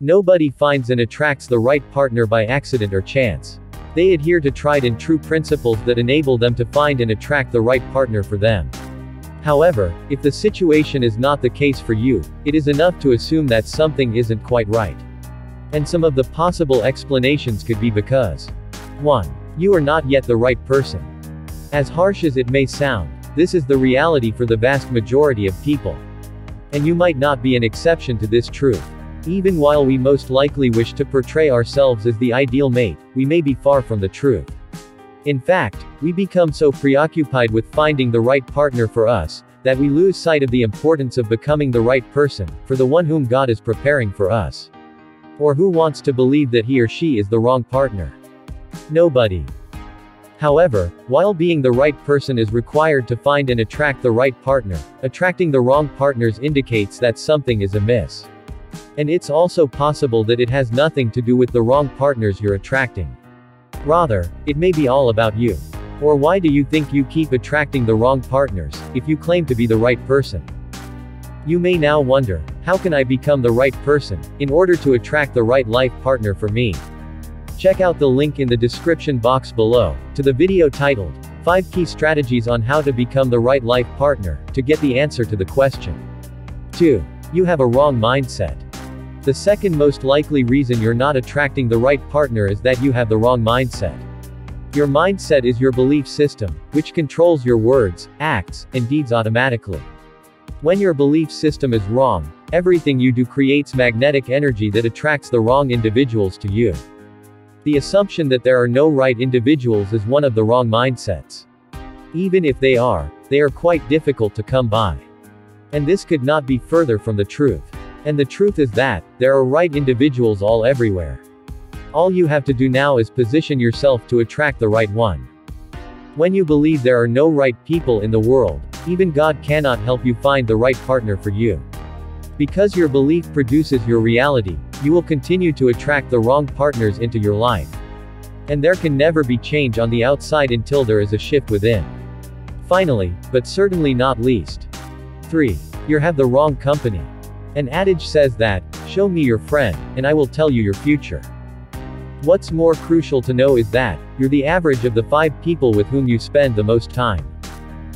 Nobody finds and attracts the right partner by accident or chance. They adhere to tried and true principles that enable them to find and attract the right partner for them. However, if the situation is not the case for you, it is enough to assume that something isn't quite right. And some of the possible explanations could be because 1. You are not yet the right person. As harsh as it may sound, this is the reality for the vast majority of people. And you might not be an exception to this truth. Even while we most likely wish to portray ourselves as the ideal mate, we may be far from the truth. In fact, we become so preoccupied with finding the right partner for us, that we lose sight of the importance of becoming the right person, for the one whom God is preparing for us. Or who wants to believe that he or she is the wrong partner? Nobody. However, while being the right person is required to find and attract the right partner, attracting the wrong partners indicates that something is amiss. And it's also possible that it has nothing to do with the wrong partners you're attracting. Rather, it may be all about you. Or why do you think you keep attracting the wrong partners, if you claim to be the right person? You may now wonder, how can I become the right person, in order to attract the right life partner for me? Check out the link in the description box below, to the video titled, 5 Key Strategies on How to Become the Right Life Partner, to get the answer to the question. 2. You have a wrong mindset. The second most likely reason you're not attracting the right partner is that you have the wrong mindset. Your mindset is your belief system, which controls your words, acts, and deeds automatically. When your belief system is wrong, everything you do creates magnetic energy that attracts the wrong individuals to you. The assumption that there are no right individuals is one of the wrong mindsets. Even if they are, they are quite difficult to come by. And this could not be further from the truth. And the truth is that, there are right individuals all everywhere. All you have to do now is position yourself to attract the right one. When you believe there are no right people in the world, even God cannot help you find the right partner for you. Because your belief produces your reality, you will continue to attract the wrong partners into your life. And there can never be change on the outside until there is a shift within. Finally, but certainly not least. 3. You have the wrong company. An adage says that, show me your friend, and I will tell you your future. What's more crucial to know is that, you're the average of the five people with whom you spend the most time.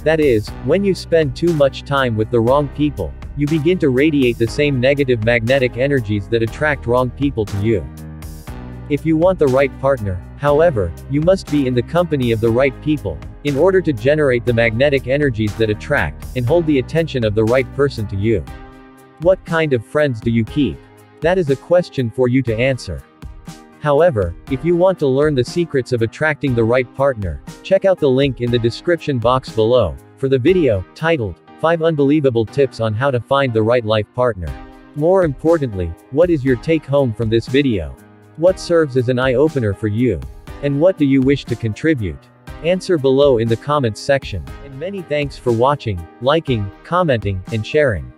That is, when you spend too much time with the wrong people, you begin to radiate the same negative magnetic energies that attract wrong people to you. If you want the right partner, however, you must be in the company of the right people, in order to generate the magnetic energies that attract, and hold the attention of the right person to you. What kind of friends do you keep? That is a question for you to answer. However, if you want to learn the secrets of attracting the right partner, check out the link in the description box below, for the video, titled, 5 Unbelievable Tips on How to Find the Right Life Partner. More importantly, what is your take home from this video? What serves as an eye-opener for you? And what do you wish to contribute? Answer below in the comments section. And many thanks for watching, liking, commenting, and sharing.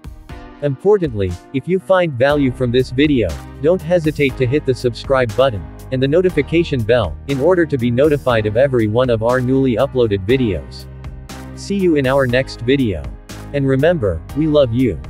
Importantly, if you find value from this video, don't hesitate to hit the subscribe button, and the notification bell, in order to be notified of every one of our newly uploaded videos. See you in our next video. And remember, we love you.